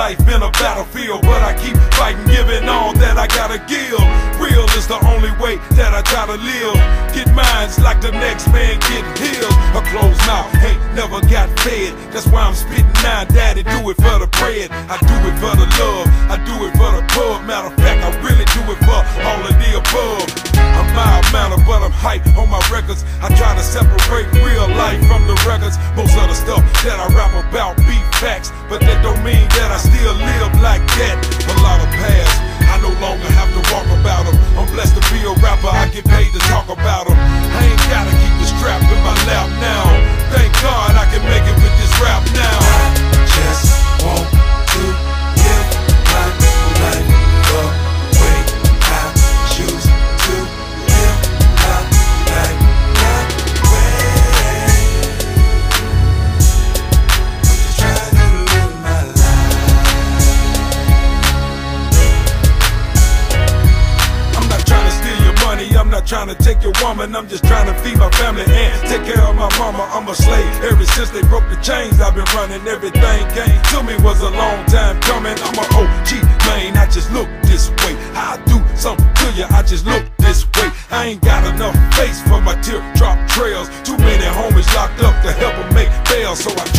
life in a battlefield, but I keep fighting, giving all that I gotta give. Real is the only way that I try to live. Get minds like the next man getting healed. A closed mouth ain't never got fed. That's why I'm spitting now, daddy. Do it for the bread. I do it for the love. I do it for the pub. Matter of fact, I really do it for all of the above. Facts, but that don't mean that I still live like that. A lot of past, I'm not trying to take your woman, I'm just trying to feed my family and take care of my mama. I'm a slave ever since they broke the chains. I've been running, everything came to me was a long time coming. I'm a OG man, I just look this way. I do something to you, I just look this way. I ain't got enough face for my teardrop trails. Too many homies locked up to help them make bail, so I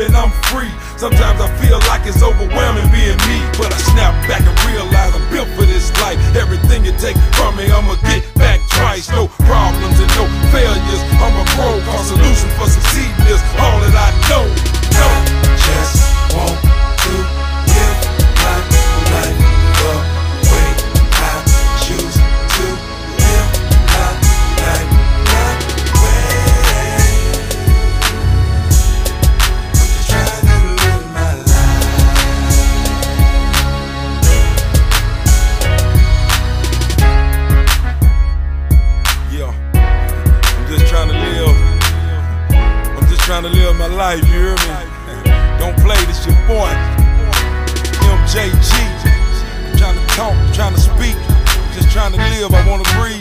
and I'm free. Sometimes I feel like it's overwhelming being me, but I snap back and realize I'm built for this life. Everything you take from me, I'ma get back twice. No problems and no failures. I'm a pro, cause solution for succeeding is all that I know. No. My life, you hear me? Don't play this your boy. MJG. I'm trying to talk, I'm trying to speak. Just trying to live, I wanna breathe.